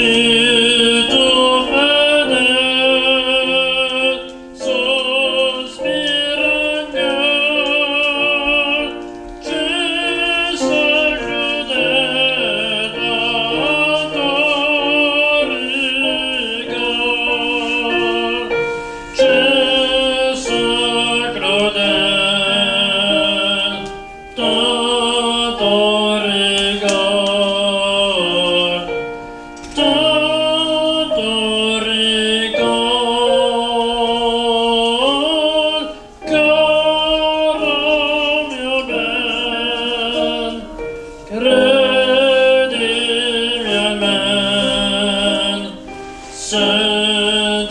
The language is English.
see. Saint